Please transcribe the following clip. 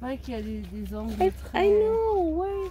pas qu'il y a des, des angles I, très... I know. Where